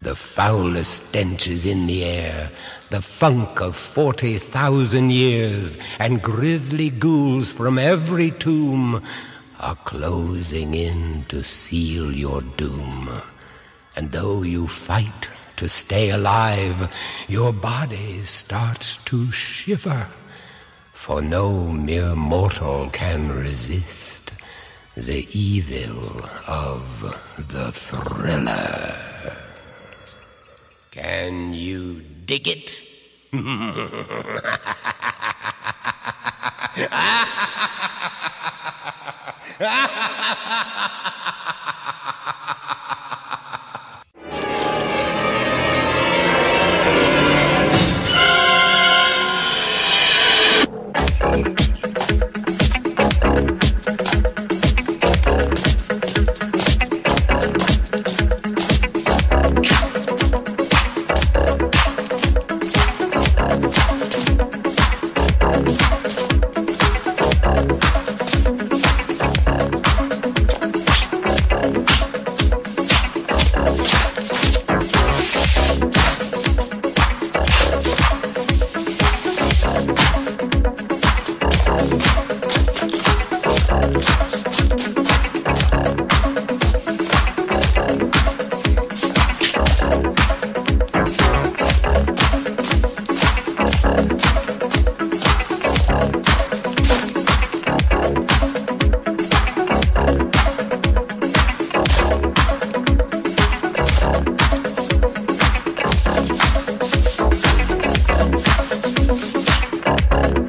The foulest stench is in the air, the funk of forty thousand years, and grisly ghouls from every tomb are closing in to seal your doom. And though you fight to stay alive, your body starts to shiver, for no mere mortal can resist the evil of the thriller. Can you dig it? Thank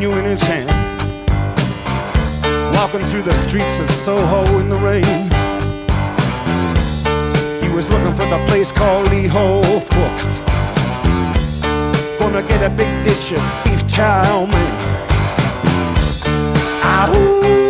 you in his hand. Walking through the streets of Soho in the rain. He was looking for the place called Lee Ho Fooks. Gonna get a big dish of beef chow mein. Ahoo.